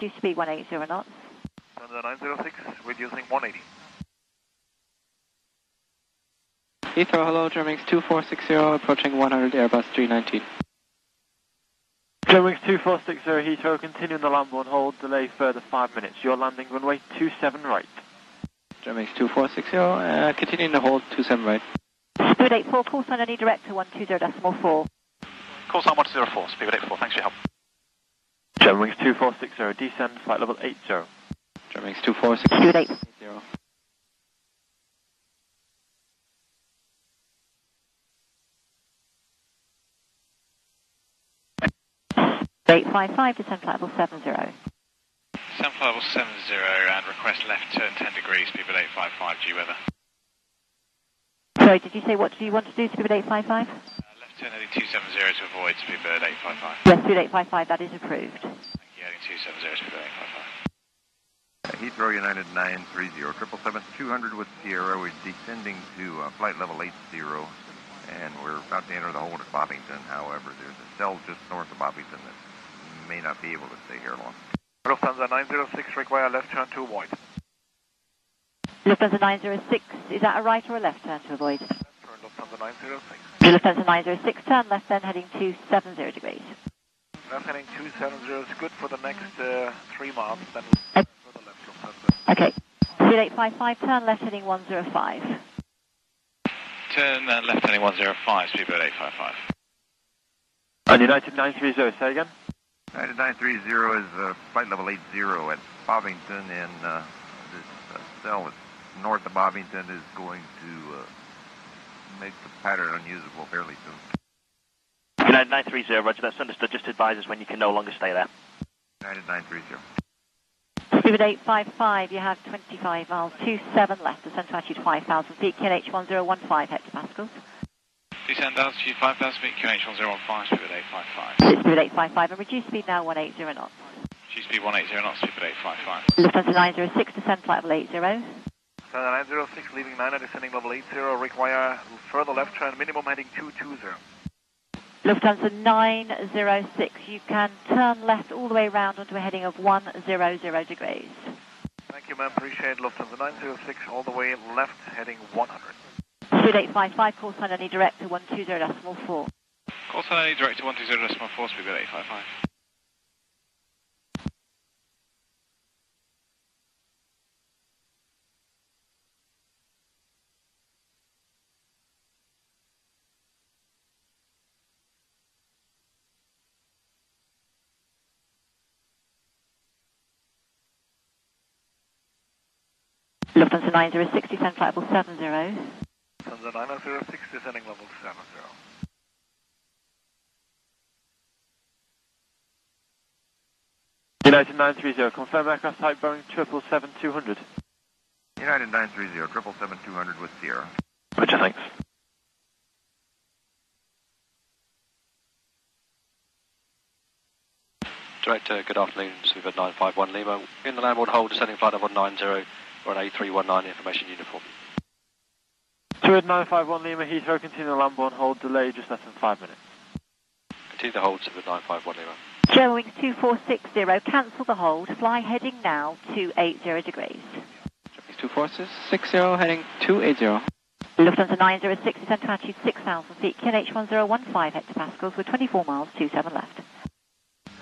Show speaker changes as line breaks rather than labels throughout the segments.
reduce speed 180 knots.
Lufthansa 906, reducing 180.
Heathrow, hello, Germanwings 2460, approaching 100, Airbus 319.
Germanwings 2460 Heathrow, continuing the landing on hold, delay further 5 minutes. Your landing runway 27 right.
Germanwings 2460, uh, continuing the hold, 27 right.
Speed 84, call sign only direct to 120.4.
Call sign 104, speed 84, thanks for your help.
Germanwings 2460, descend, flight level 80.
Germanwings 2460.
Speed 8.
Zero.
Eight five five descend flight level seven zero.
Sun level 70 and request left turn 10 degrees, people 855 G weather.
Sorry, did you say what do you want to do, to Speed 855?
Uh, left turn heading 270 to avoid speedbird 855.
Yes, Speed 855, that is approved.
Thank you, heading 270 speedbird 855.
Heathrow United 930, 777-200 with Sierra. We're descending to uh, flight level 80, and we're about to enter the hold at Bovingdon. However, there's a cell just north of Bovingdon that may not be able to stay here long.
Lufthansa 906, require left turn to avoid.
Lufthansa 906, is that a right or a left turn to avoid?
Left turn Lufthansa 906.
Lufthansa 906, turn left then heading 270 degrees.
Left heading 270 is good for the next uh, 3 miles, then
Uh,
further left Lufthansa.
Okay. Speed 855, turn left heading 105.
Turn uh, left heading 105, speedbird 855.
And United 930, say again?
United 930 is uh, flight level 80 at Bovingdon, and uh, this uh, cell that's north of Bovingdon is going to uh, make the pattern unusable fairly soon.
United 930, roger, that's understood. Just advise us when you can no longer stay there.
United 930.
Speed 855, you have 25 miles, 27 left, descend to altitude 5,000 feet, QNH 1015 hectopascals.
Descend altitude 5000 feet, QH 1015, speedbird 855.
Speed 855 and reduce speed now 180 knots.
G speed 180 knots, speedbird 855.
Lufthansa 906, descend flight level 80.
Lufthansa 906, leaving 9 descending level 80, require further left turn, minimum heading 220.
Lufthansa 906, you can turn left all the way around onto a heading of 100 degrees.
Thank you, ma'am. Appreciate it. Lufthansa 906, all the way left, heading 100.
Speed 855, call sign only direct to 120.4.
Call sign direct to 120.4, speedbird 855.
Lufthansa 906, descend flight level 70.
Lufthansa 906, descending level 70.
United 930, confirm aircraft type Boeing 777-200.
United 930, 777-200 with Sierra.
Roger, thanks.
Director, good afternoon. Super 951 Lima. In the Lambourne hold, descending flight level 90, or an A319 information uniform.
Toured 951 Lima Heathrow, continue the Lambourne hold, delay just less than 5 minutes.
Continue the hold, Super 951 Lima.
Germanwings 2460, cancel the hold, fly heading now 280 degrees.
Germanwings 2460, heading 280.
Lufthansa 906, descend to altitude 6,000 feet, QNH 1015 hectopascals with 24 miles, 27 left.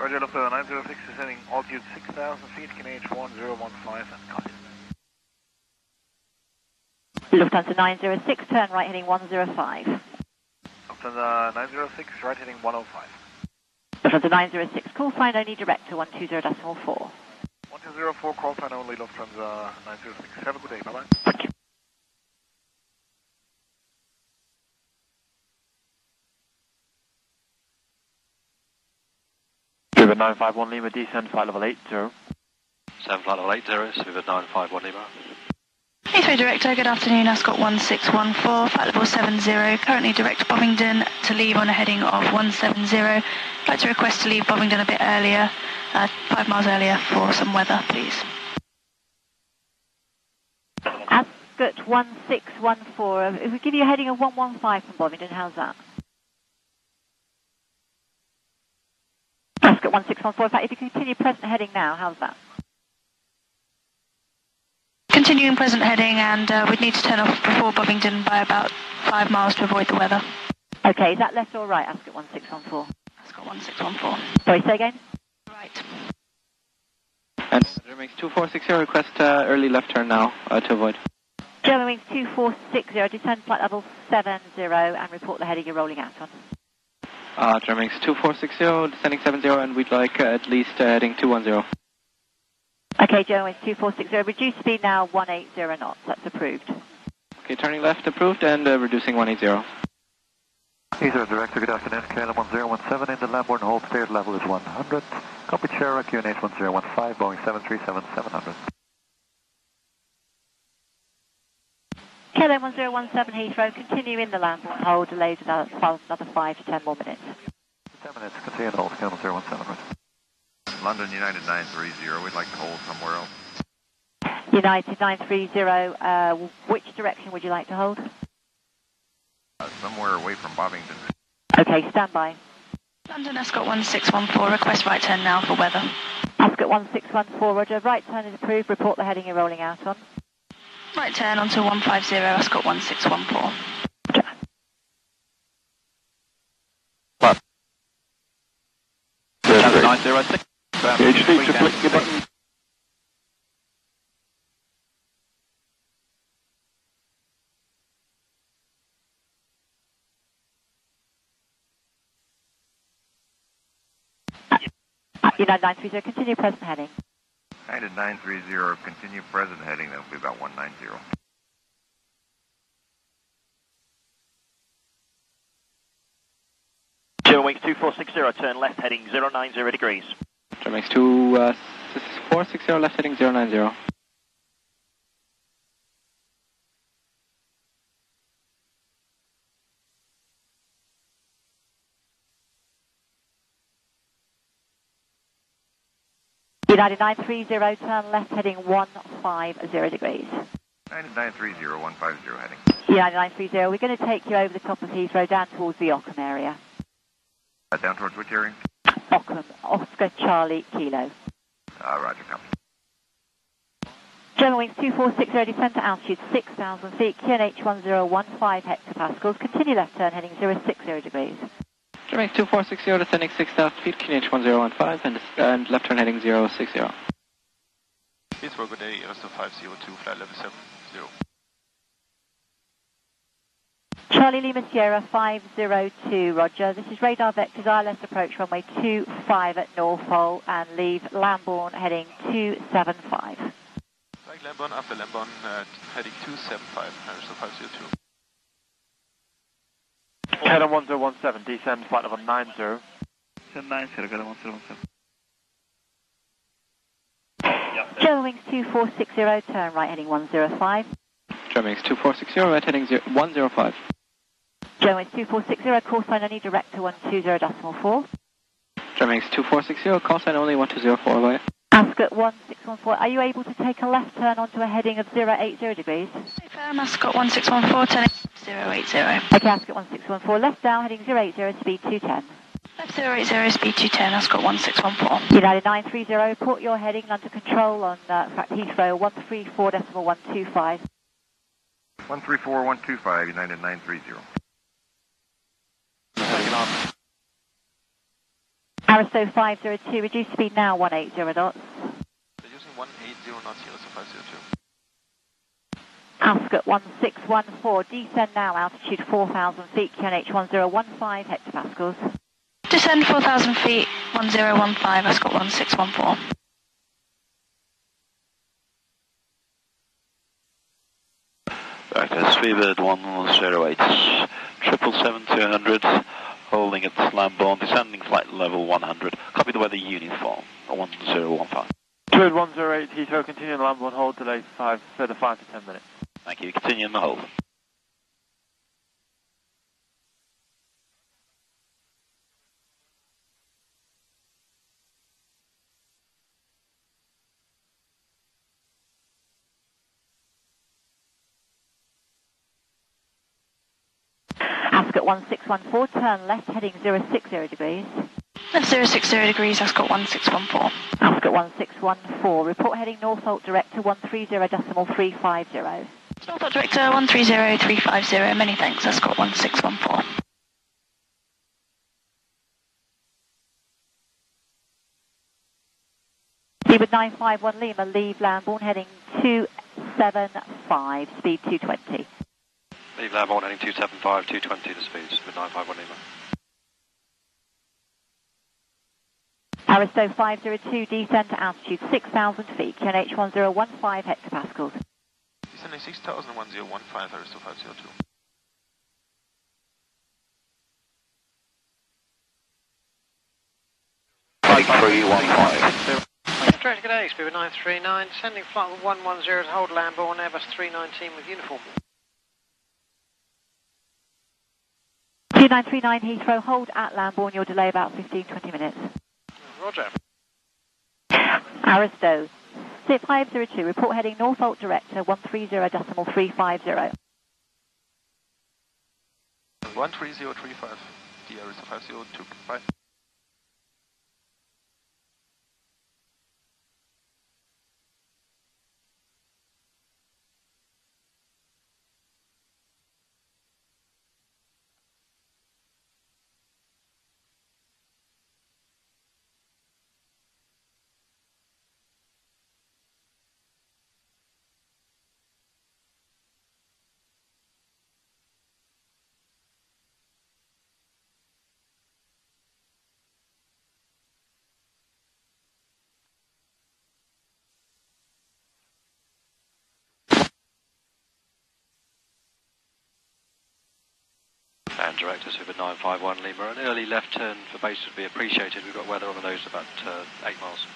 Roger, Lufthansa 906, descending altitude 6,000 feet, QNH 1015, and cut.
Lufthansa 906, turn right heading 105.
Lufthansa 906, right heading 105.
Lufthansa 906, call sign only direct to 120.4.
1204, call sign only, Lufthansa 906. Have a good day, bye-bye.
Thank you.
Toured 951 Lima, descend flight level 80.
7 flight level 80, Super 951 Lima.
Heathrow Director, good afternoon. Ascot 1614, flight level 70, currently direct Bovingdon to leave on a heading of 170. I'd like to request to leave Bovingdon a bit earlier, uh, five miles earlier for some weather, please.
Ascot 1614, if we give you a heading of 115 from Bovingdon, how's that? Ascot Ascot 1614. In fact, if you continue present heading now, how's that?
Continuing present heading, and uh, we'd need to turn off before Bovingdon by about five miles to avoid the weather.
Okay, is that left or right, Ascot 1614?
Ascot 1614.
Sorry, say again?
Right.
And Germanwings 2460, request uh, early left turn now uh, to avoid.
Germanwings 2460, descend flight level 70 and report the heading you're rolling out on.
Uh, Germanwings 2460, descending 70, and we'd like uh, at least uh, heading 210.
Okay, Germanwings 2460, reduce speed now 180 knots. That's approved.
Okay, turning left approved and uh, reducing 180.
Heathrow Director, good afternoon. KLM 1017 in the Lambourne hold, stairs level is 100. Copy Sierra, QNH 1015, Boeing 737 700.
KLM 1017 Heathrow, continue in the Lambourne hold, delayed another, another 5 to 10 more minutes.
10 minutes, continue in the hold, KLM 017, right.
London United 930, we'd like to hold somewhere else.
United 930, uh, which direction would you like to hold?
Uh, somewhere away from Bovingdon.
Okay, stand by.
London Ascot 1614, request right turn now for weather.
Ascot 1614, roger. Right turn is approved. Report the heading you're rolling out on.
Right turn onto 150, Ascot 1614.
Roger.
906.
Yeah, you just need to flick your button.
United 930, continue present heading.
United 930, continue present heading, that'll be about 190.
Germanwings 2460, turn left heading 090 degrees.
Germanwings 2460, left heading 090.
United 930, turn left heading 150 degrees.
United 930, 150 heading.
United 930, we're going to take you over the top of Heathrow down towards the Ockham area.
Uh, down towards which area?
Ockham, Oscar Charlie Kilo.
Uh, roger, copy.
Germanwings 2460, descend to altitude 6,000 feet, QNH 1015 hectopascals, continue left turn heading 060 degrees.
Germanwings 2460, descending 6,000 feet, QNH 1015, and, and left turn heading 060.
Heathrow, good day, Aerostar 502, flight level 70.
Charlie Lima Sierra 502, roger. This is radar vectors ILS approach runway 25 at Northolt and leave Lambourne heading 275.
Like Lambourne, after Lambourne, uh, heading 275, Aerostar 502.
KLM 1017, descend flight level 90.
Descend 90, KLM 1017.
Germanwings 2460, turn right heading 105.
Germanwings 2460, right heading 105.
Germanwings 2460, call sign only direct to 120.4.
Germanwings 2460, call sign only 1204 via.
Ascot 1614, are you able to take a left turn onto a heading of 080 degrees?
Confirm Ascot 1614, turning 080.
Okay, Ascot 1614, left down heading 080, speed 210.
Left 080, speed 210, Ascot 1614.
United 930, port your heading under control on uh, Heathrow 134.125.
134125, United 930.
Second on.
Aristo 502, reduce speed now 180 knots.
They're using 180 knots, Aerostar 502.
Ascot 1614, descend now, altitude 4,000 feet, QNH 1015 hectopascals.
Descend 4,000 feet, 1015, Ascot 1614.
Right, that's Freebird 108, 777-200, holding at Lambourne, descending flight level 100. Copy the weather uniform, 1015.
Fluid 108, Heathrow, continue in the Lambourne hold, delay five, further 5 to 10 minutes.
Thank you, continue in the hold.
Ascot 1614, turn left heading 060 degrees.
Left 060 degrees, Ascot 1614.
Ascot 1614. Report heading Northolt Director 130.350.
Northolt Director 130350. Many thanks, Ascot 1614.
Seaward 951 Lima, leave Lambourne heading 275, speed 220.
Leave Lambourne heading 275, 220 the speed, with 951 Lima.
Aristo 502, descend to altitude 6,000 feet, QNH 1015 hectopascals.
Descending 6000, 1015, Aristo 502.
Five three one five.
Director, good day, Speedbird 939, sending flight 110 to hold Lambourne, Airbus 319 with uniform.
2939 Heathrow, hold at Lambourne, your delay about 15-20 minutes.
Roger.
Aristo 502, report heading Northolt Director 130.350.
13035, the Aristo 502. Bye.
Director Super 951 Lima. An early left turn for base would be appreciated. We've got weather on the nose about uh, 8 miles.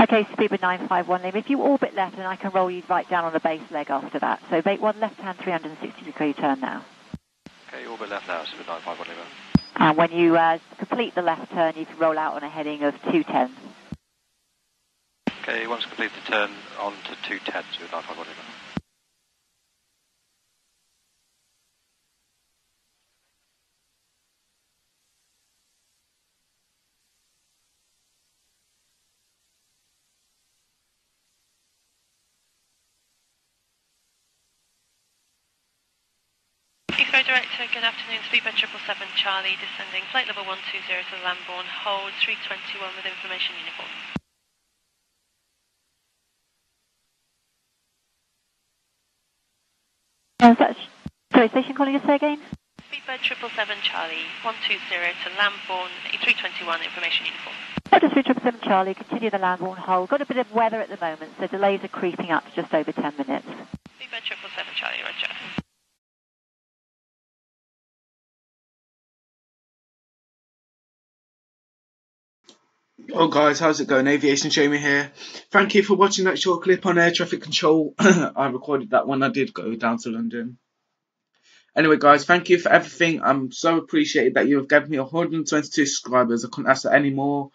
Okay, Speedbird 951 Lima, if you orbit left and I can roll you right down on the base leg after that. So bait one left hand 360 degree turn now.
Okay, orbit left now, Super 951 Lima.
And when you uh, complete the left turn, you can roll out on a heading of 210.
Okay, once complete the turn on to 210, Super 951 Lima.
Heathrow Director, good afternoon. Speedbird 777 Charlie, descending flight level 120 to Lambourne, hold 321 with information uniform.
Uh, that's, sorry, station calling us say again?
Speedbird 777 Charlie, 120 to Lambourne, 321 information uniform.
Roger 377 Charlie, continue the Lambourne hold. Got a bit of weather at the moment, so delays are creeping up to just over 10 minutes.
Speedbird 777 Charlie, roger.
Oh guys, how's it going? Aviation Jamie here. Thank you for watching that short clip on air traffic control. I recorded that when I did go down to London. Anyway guys, thank you for everything. I'm so appreciated that you have given me 122 subscribers. I couldn't ask for any more.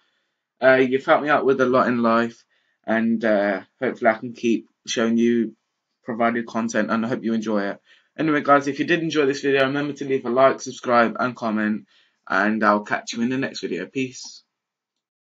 Uh, you've helped me out with a lot in life and uh, hopefully I can keep showing you provided content and I hope you enjoy it. Anyway guys, if you did enjoy this video, remember to leave a like, subscribe and comment and I'll catch you in the next video. Peace.